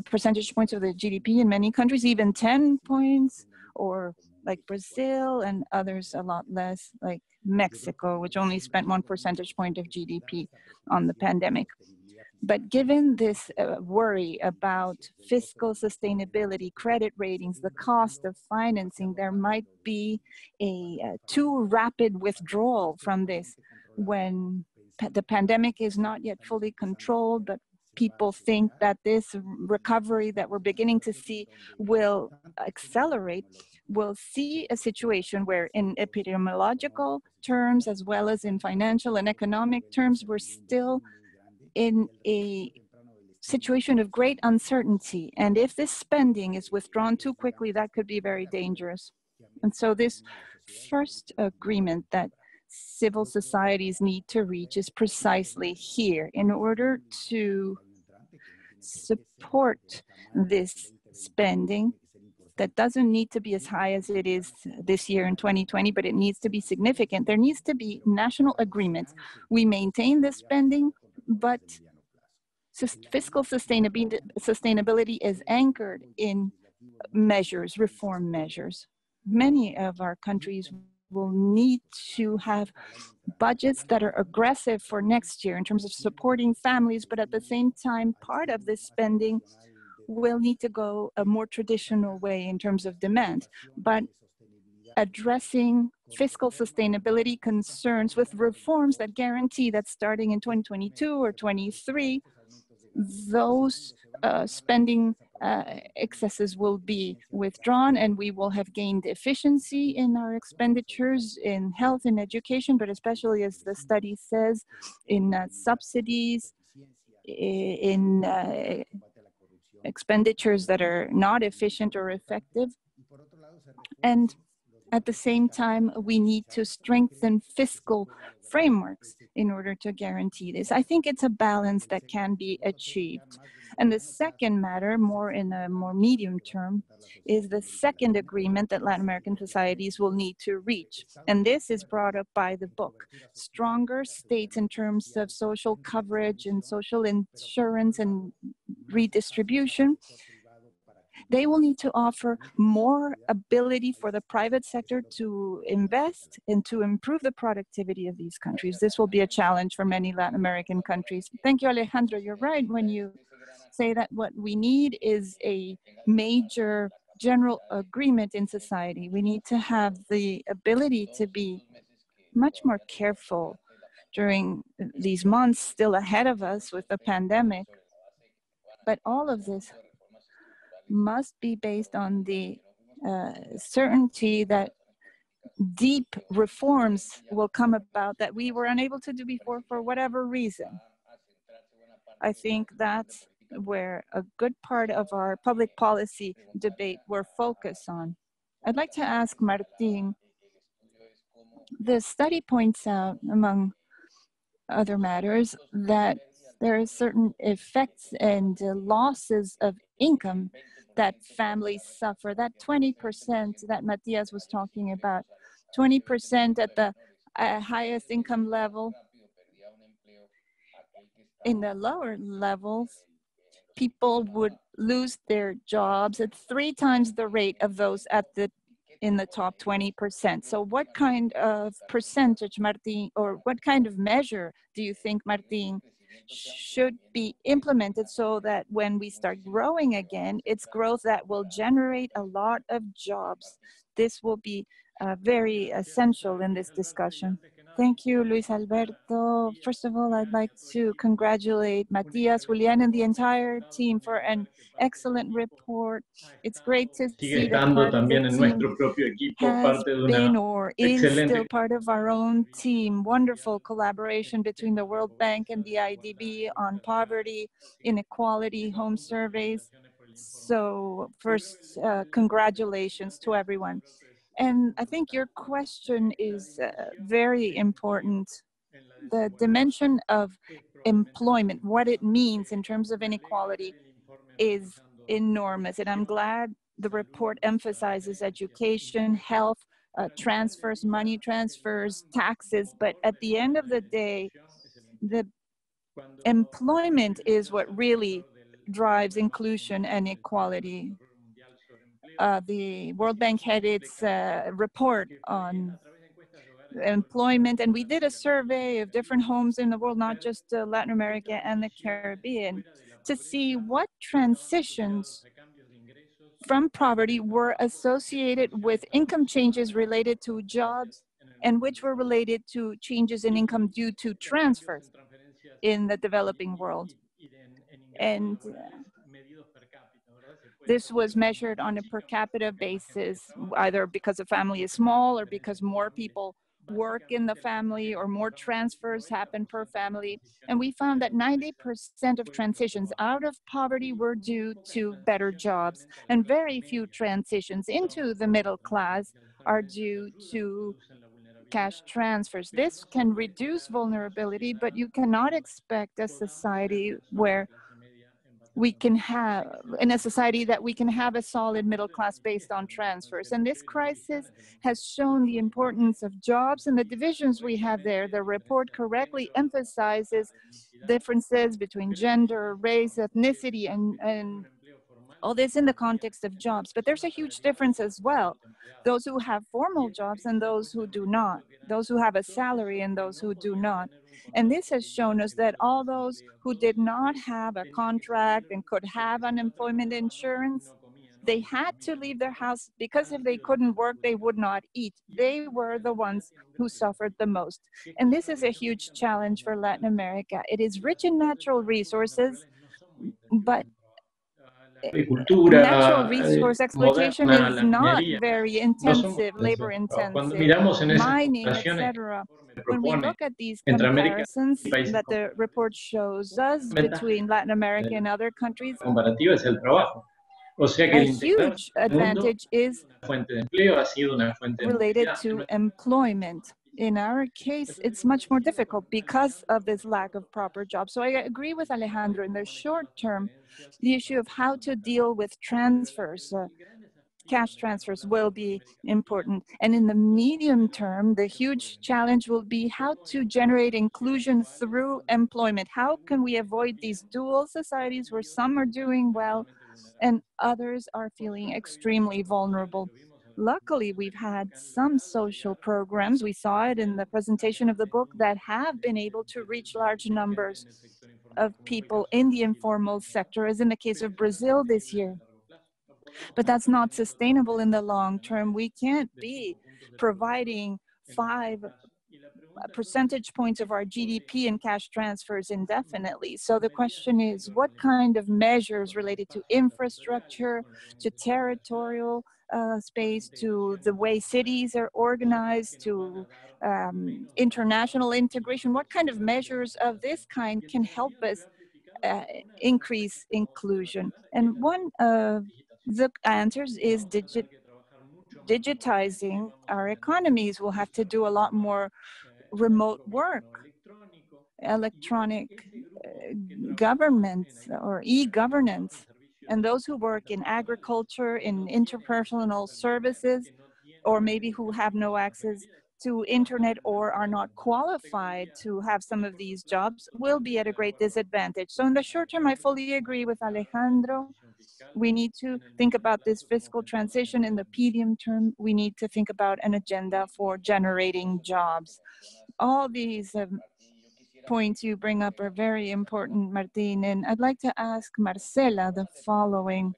C: percentage points of the GDP in many countries, even 10 points, or like Brazil and others a lot less, like Mexico, which only spent one percentage point of GDP on the pandemic. But given this uh, worry about fiscal sustainability, credit ratings, the cost of financing, there might be a, a too rapid withdrawal from this when the pandemic is not yet fully controlled, but people think that this recovery that we're beginning to see will accelerate, we'll see a situation where in epidemiological terms, as well as in financial and economic terms, we're still in a situation of great uncertainty. And if this spending is withdrawn too quickly, that could be very dangerous. And so this first agreement that civil societies need to reach is precisely here in order to support this spending that doesn't need to be as high as it is this year in 2020, but it needs to be significant. There needs to be national agreements. We maintain this spending, but fiscal sustainability, sustainability is anchored in measures, reform measures. Many of our countries will need to have budgets that are aggressive for next year in terms of supporting families, but at the same time, part of this spending will need to go a more traditional way in terms of demand. But addressing fiscal sustainability concerns with reforms that guarantee that starting in 2022 or 23, those uh, spending uh, excesses will be withdrawn and we will have gained efficiency in our expenditures in health and education, but especially as the study says, in uh, subsidies, in uh, expenditures that are not efficient or effective. And at the same time, we need to strengthen fiscal frameworks in order to guarantee this. I think it's a balance that can be achieved. And the second matter, more in a more medium term, is the second agreement that Latin American societies will need to reach. And this is brought up by the book. Stronger states in terms of social coverage and social insurance and redistribution they will need to offer more ability for the private sector to invest and to improve the productivity of these countries. This will be a challenge for many Latin American countries. Thank you, Alejandro. You're right when you say that what we need is a major general agreement in society. We need to have the ability to be much more careful during these months still ahead of us with the pandemic. But all of this must be based on the uh, certainty that deep reforms will come about that we were unable to do before for whatever reason. I think that's where a good part of our public policy debate were focused on. I'd like to ask Martin, the study points out, among other matters, that there are certain effects and uh, losses of income that families suffer. That 20% that Matias was talking about, 20% at the uh, highest income level. In the lower levels, people would lose their jobs at three times the rate of those at the in the top 20%. So what kind of percentage, Martin, or what kind of measure do you think, Martin, should be implemented so that when we start growing again, it's growth that will generate a lot of jobs. This will be uh, very essential in this discussion. Thank you, Luis Alberto. First of all, I'd like to congratulate Matias, Julian, and the entire team for an excellent report. It's great to see that part también en nuestro propio equipo parte de una been or is still part of our own team. Wonderful collaboration between the World Bank and the IDB on poverty, inequality, home surveys. So first, uh, congratulations to everyone. And I think your question is uh, very important. The dimension of employment, what it means in terms of inequality, is enormous. And I'm glad the report emphasizes education, health, uh, transfers, money transfers, taxes. But at the end of the day, the employment is what really drives inclusion and equality. Uh, the World Bank had its uh, report on employment, and we did a survey of different homes in the world, not just uh, Latin America and the Caribbean, to see what transitions from poverty were associated with income changes related to jobs and which were related to changes in income due to transfers in the developing world. And uh, this was measured on a per capita basis, either because the family is small or because more people work in the family or more transfers happen per family. And we found that 90% of transitions out of poverty were due to better jobs, and very few transitions into the middle class are due to cash transfers. This can reduce vulnerability, but you cannot expect a society where we can have, in a society that we can have a solid middle class based on transfers. And this crisis has shown the importance of jobs and the divisions we have there. The report correctly emphasizes differences between gender, race, ethnicity, and, and all this in the context of jobs, but there's a huge difference as well. Those who have formal jobs and those who do not, those who have a salary and those who do not. And this has shown us that all those who did not have a contract and could have unemployment insurance, they had to leave their house because if they couldn't work, they would not eat. They were the ones who suffered the most. And this is a huge challenge for Latin America. It is rich in natural resources, but Eh, natural resource exploitation is not very intensive, labor intensive, mining, etc. When we look at these comparisons that the report shows us between Latin America and other countries, a huge advantage is related to employment in our case, it's much more difficult because of this lack of proper jobs. So I agree with Alejandro in the short term, the issue of how to deal with transfers, uh, cash transfers will be important. And in the medium term, the huge challenge will be how to generate inclusion through employment. How can we avoid these dual societies where some are doing well and others are feeling extremely vulnerable? Luckily, we've had some social programs, we saw it in the presentation of the book, that have been able to reach large numbers of people in the informal sector, as in the case of Brazil this year. But that's not sustainable in the long term. We can't be providing five percentage points of our GDP in cash transfers indefinitely. So the question is, what kind of measures related to infrastructure, to territorial uh, space to the way cities are organized to um, international integration. What kind of measures of this kind can help us uh, increase inclusion? And one of the answers is digit digitizing our economies. We'll have to do a lot more remote work electronic uh, governments or e-governance and those who work in agriculture, in interpersonal services, or maybe who have no access to internet or are not qualified to have some of these jobs will be at a great disadvantage. So in the short term, I fully agree with Alejandro. We need to think about this fiscal transition in the medium term. We need to think about an agenda for generating jobs. All these um, points you bring up are very important, Martin. And I'd like to ask Marcela the following.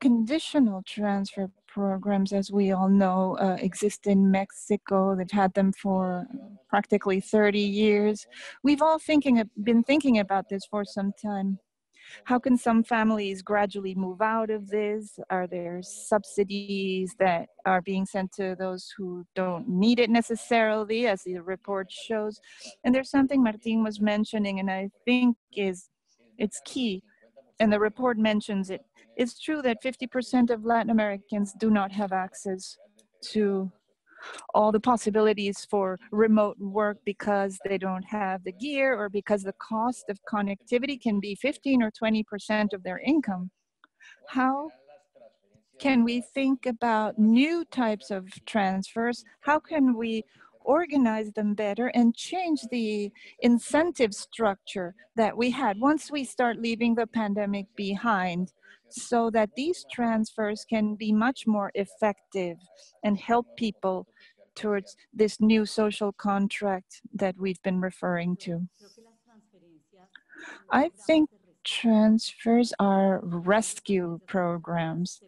C: Conditional transfer programs, as we all know, uh, exist in Mexico. They've had them for practically 30 years. We've all thinking, been thinking about this for some time. How can some families gradually move out of this? Are there subsidies that are being sent to those who don't need it necessarily, as the report shows? And there's something Martin was mentioning, and I think is it's key, and the report mentions it. It's true that 50% of Latin Americans do not have access to all the possibilities for remote work because they don't have the gear or because the cost of connectivity can be 15 or 20% of their income. How can we think about new types of transfers? How can we organize them better and change the incentive structure that we had once we start leaving the pandemic behind so that these transfers can be much more effective and help people towards this new social contract that we've been referring to. I think transfers are rescue programs.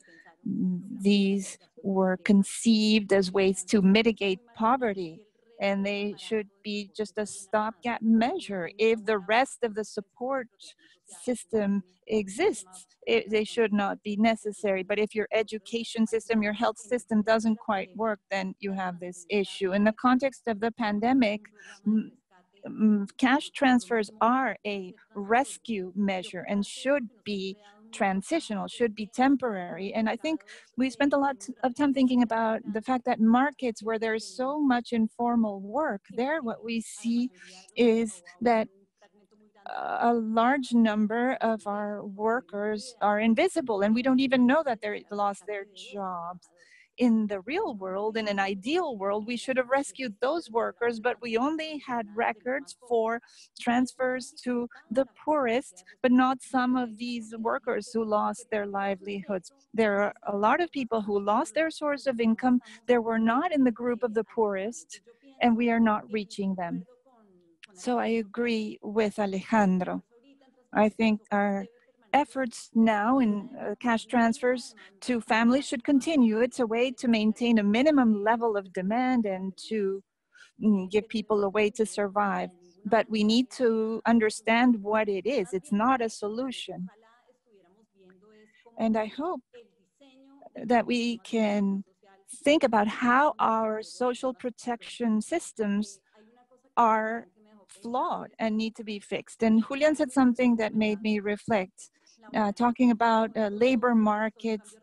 C: These were conceived as ways to mitigate poverty and they should be just a stopgap measure. If the rest of the support system exists, it, they should not be necessary. But if your education system, your health system doesn't quite work, then you have this issue. In the context of the pandemic, cash transfers are a rescue measure and should be transitional, should be temporary. And I think we spent a lot of time thinking about the fact that markets where there's so much informal work, there what we see is that a large number of our workers are invisible and we don't even know that they lost their jobs in the real world, in an ideal world, we should have rescued those workers, but we only had records for transfers to the poorest, but not some of these workers who lost their livelihoods. There are a lot of people who lost their source of income. They were not in the group of the poorest, and we are not reaching them. So I agree with Alejandro. I think our efforts now in uh, cash transfers to families should continue. It's a way to maintain a minimum level of demand and to mm, give people a way to survive. But we need to understand what it is. It's not a solution. And I hope that we can think about how our social protection systems are flawed and need to be fixed. And Julian said something that made me reflect uh, talking about uh, labor markets,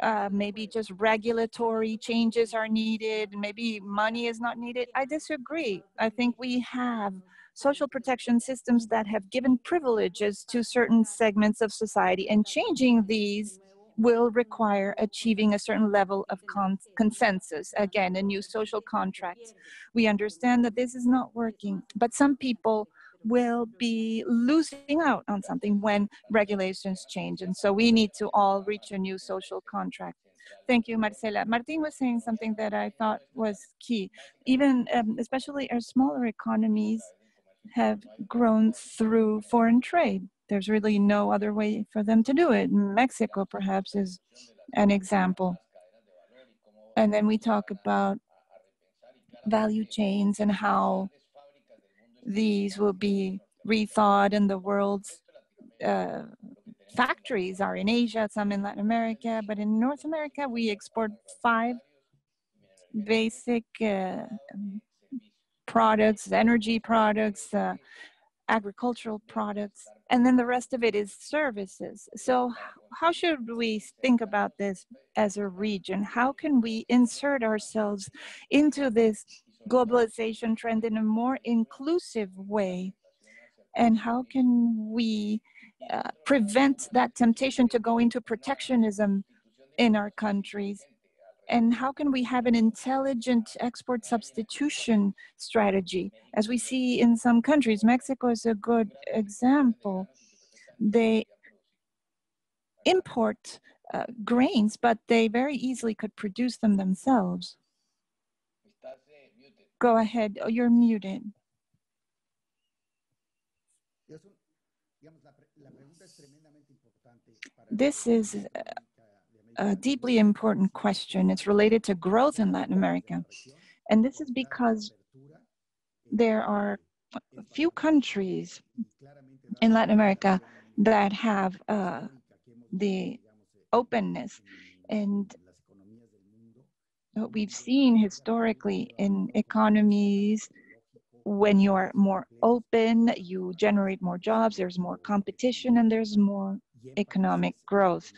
C: uh, maybe just regulatory changes are needed, maybe money is not needed. I disagree. I think we have social protection systems that have given privileges to certain segments of society, and changing these will require achieving a certain level of con consensus. Again, a new social contract. We understand that this is not working, but some people will be losing out on something when regulations change. And so we need to all reach a new social contract. Thank you, Marcela. Martin was saying something that I thought was key. Even, um, especially our smaller economies have grown through foreign trade. There's really no other way for them to do it. Mexico, perhaps, is an example. And then we talk about value chains and how these will be rethought and the world's uh, factories are in Asia, some in Latin America, but in North America, we export five basic uh, products, energy products, uh, agricultural products, and then the rest of it is services. So how should we think about this as a region? How can we insert ourselves into this globalization trend in a more inclusive way? And how can we uh, prevent that temptation to go into protectionism in our countries? And how can we have an intelligent export substitution strategy? As we see in some countries, Mexico is a good example. They import uh, grains, but they very easily could produce them themselves. Go ahead. Oh, you're muted. This is a deeply important question. It's related to growth in Latin America. And this is because there are few countries in Latin America that have uh, the openness and what we've seen historically in economies when you are more open you generate more jobs there's more competition and there's more economic growth.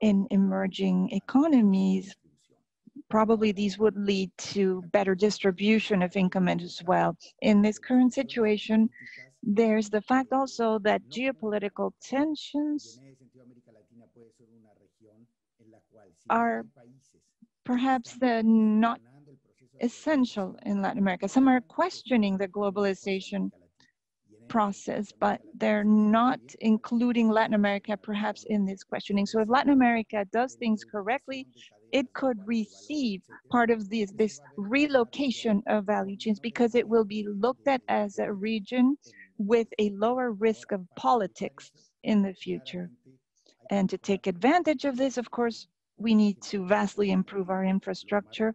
C: In emerging economies probably these would lead to better distribution of income as well. In this current situation there's the fact also that geopolitical tensions are perhaps they're not essential in Latin America. Some are questioning the globalization process, but they're not including Latin America perhaps in this questioning. So if Latin America does things correctly, it could receive part of this, this relocation of value chains because it will be looked at as a region with a lower risk of politics in the future. And to take advantage of this, of course, we need to vastly improve our infrastructure,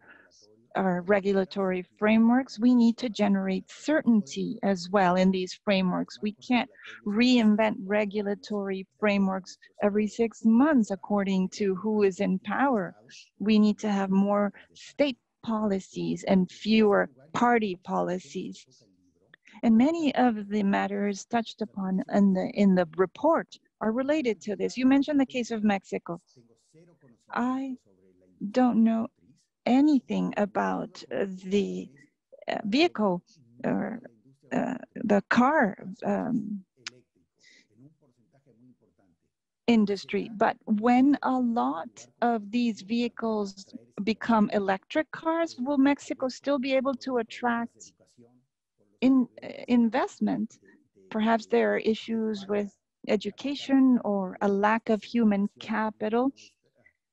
C: our regulatory frameworks. We need to generate certainty as well in these frameworks. We can't reinvent regulatory frameworks every six months according to who is in power. We need to have more state policies and fewer party policies. And many of the matters touched upon in the, in the report are related to this. You mentioned the case of Mexico. I don't know anything about uh, the uh, vehicle or uh, the car um, industry. But when a lot of these vehicles become electric cars, will Mexico still be able to attract in, investment? Perhaps there are issues with education or a lack of human capital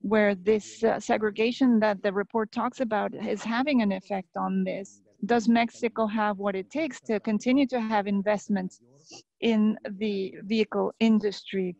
C: where this uh, segregation that the report talks about is having an effect on this. Does Mexico have what it takes to continue to have investments in the vehicle industry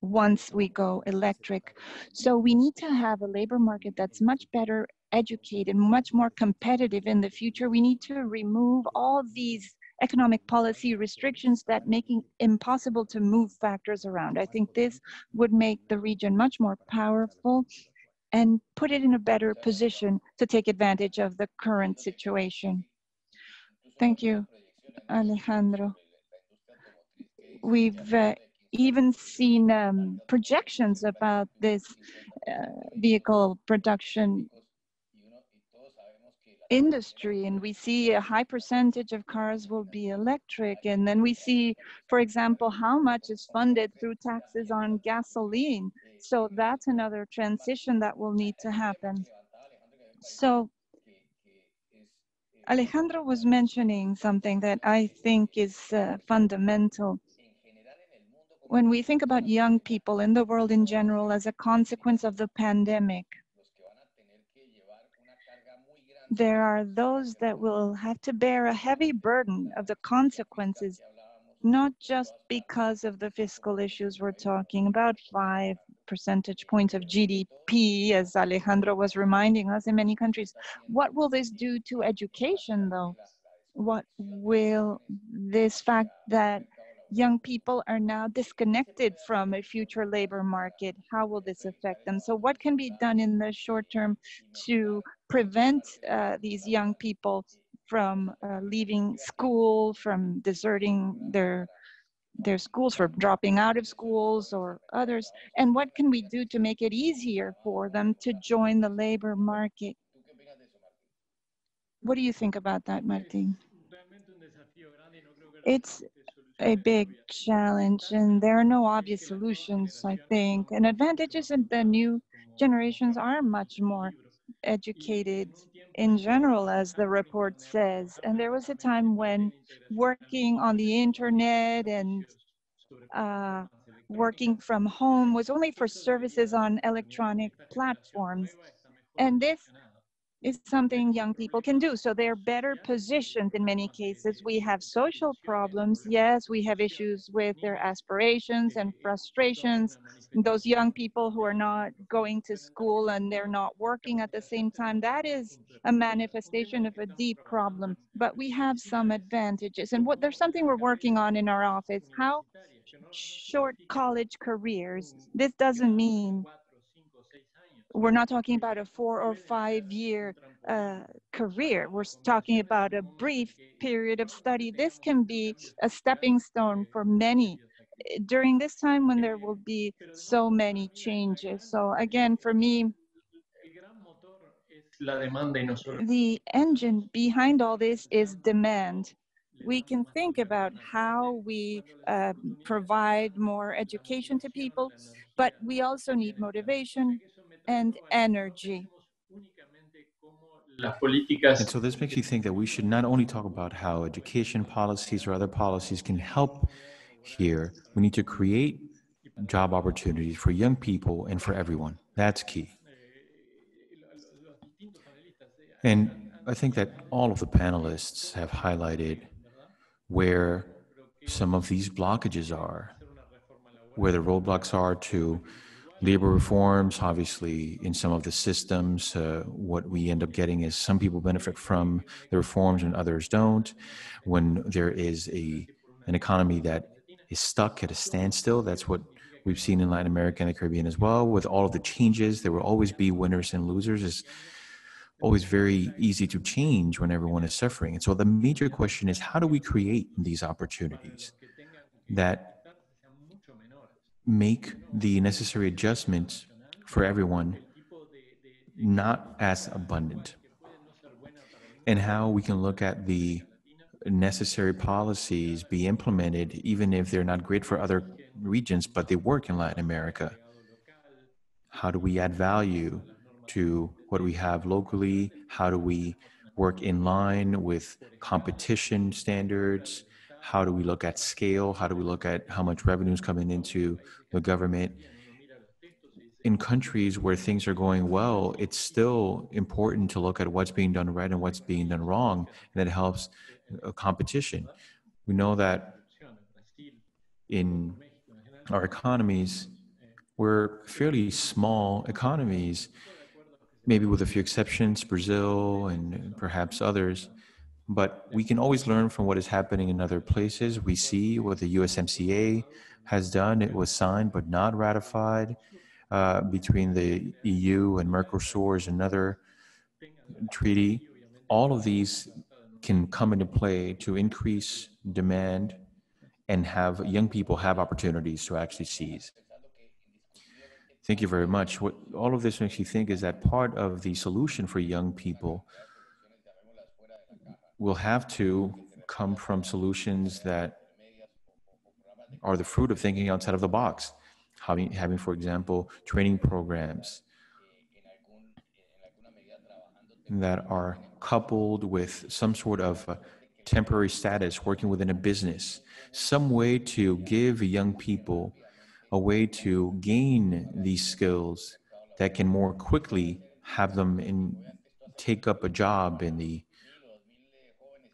C: once we go electric? So we need to have a labor market that's much better educated, much more competitive in the future. We need to remove all these economic policy restrictions that making impossible to move factors around. I think this would make the region much more powerful and put it in a better position to take advantage of the current situation. Thank you, Alejandro. We've uh, even seen um, projections about this uh, vehicle production industry and we see a high percentage of cars will be electric. And then we see for example how much is funded through taxes on gasoline. So that's another transition that will need to happen. So Alejandro was mentioning something that I think is uh, fundamental. When we think about young people in the world in general as a consequence of the pandemic there are those that will have to bear a heavy burden of the consequences, not just because of the fiscal issues we're talking about, five percentage points of GDP, as Alejandro was reminding us in many countries. What will this do to education, though? What will this fact that young people are now disconnected from a future labor market. How will this affect them? So what can be done in the short term to prevent uh, these young people from uh, leaving school, from deserting their their schools, from dropping out of schools or others? And what can we do to make it easier for them to join the labor market? What do you think about that, Martin? It's a big challenge and there are no obvious solutions, I think. And advantages of the new generations are much more educated in general, as the report says. And there was a time when working on the internet and uh, working from home was only for services on electronic platforms. And this is something young people can do. So they're better positioned in many cases. We have social problems. Yes, we have issues with their aspirations and frustrations. Those young people who are not going to school and they're not working at the same time, that is a manifestation of a deep problem. But we have some advantages. And what there's something we're working on in our office, how short college careers. This doesn't mean we're not talking about a four or five year uh, career. We're talking about a brief period of study. This can be a stepping stone for many during this time when there will be so many changes. So again, for me, the engine behind all this is demand. We can think about how we uh, provide more education to people, but we also need motivation, and energy.
B: And so this makes me think that we should not only talk about how education policies or other policies can help here, we need to create job opportunities for young people and for everyone. That's key. And I think that all of the panelists have highlighted where some of these blockages are, where the roadblocks are to labor reforms. Obviously, in some of the systems, uh, what we end up getting is some people benefit from the reforms and others don't. When there is a an economy that is stuck at a standstill, that's what we've seen in Latin America and the Caribbean as well. With all of the changes, there will always be winners and losers. It's always very easy to change when everyone is suffering. And so the major question is how do we create these opportunities that make the necessary adjustments for everyone not as abundant? And how we can look at the necessary policies be implemented, even if they're not great for other regions, but they work in Latin America. How do we add value to what we have locally? How do we work in line with competition standards? How do we look at scale? How do we look at how much revenue is coming into the government? In countries where things are going well, it's still important to look at what's being done right and what's being done wrong, and it helps a competition. We know that in our economies, we're fairly small economies, maybe with a few exceptions, Brazil and perhaps others. But we can always learn from what is happening in other places. We see what the USMCA has done. It was signed but not ratified uh, between the EU and Mercosur is another treaty. All of these can come into play to increase demand and have young people have opportunities to actually seize. Thank you very much. What all of this makes me think is that part of the solution for young people will have to come from solutions that are the fruit of thinking outside of the box. Having, having for example, training programs that are coupled with some sort of temporary status working within a business, some way to give young people a way to gain these skills that can more quickly have them in take up a job in the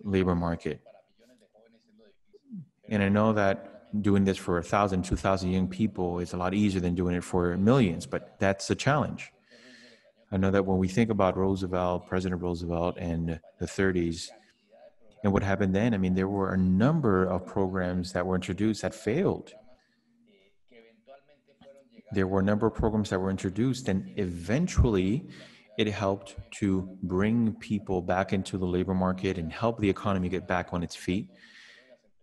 B: labor market. And I know that doing this for a thousand, two thousand young people is a lot easier than doing it for millions, but that's a challenge. I know that when we think about Roosevelt, President Roosevelt, and the 30s, and what happened then, I mean, there were a number of programs that were introduced that failed. There were a number of programs that were introduced, and eventually it helped to bring people back into the labor market and help the economy get back on its feet.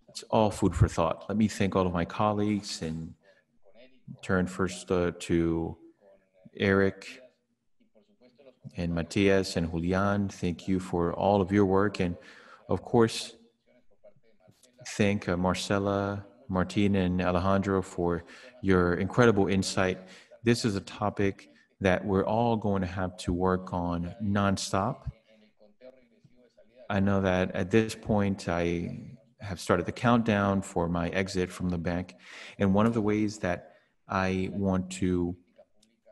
B: It's all food for thought. Let me thank all of my colleagues and turn first uh, to Eric and Matias and Julian. Thank you for all of your work. And of course, thank uh, Marcela, Martina, and Alejandro for your incredible insight. This is a topic that we're all going to have to work on nonstop. I know that at this point, I have started the countdown for my exit from the bank. And one of the ways that I want to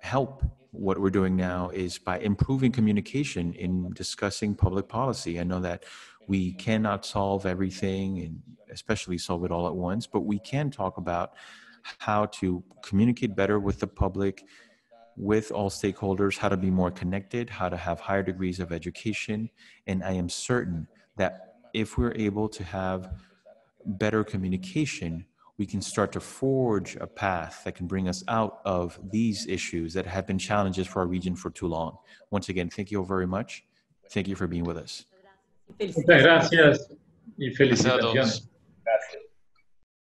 B: help what we're doing now is by improving communication in discussing public policy. I know that we cannot solve everything and especially solve it all at once, but we can talk about how to communicate better with the public, with all stakeholders, how to be more connected, how to have higher degrees of education. And I am certain that if we're able to have better communication, we can start to forge a path that can bring us out of these issues that have been challenges for our region for too long. Once again, thank you all very much. Thank you for being with us.
E: Muchas gracias y felicitaciones. Gracias.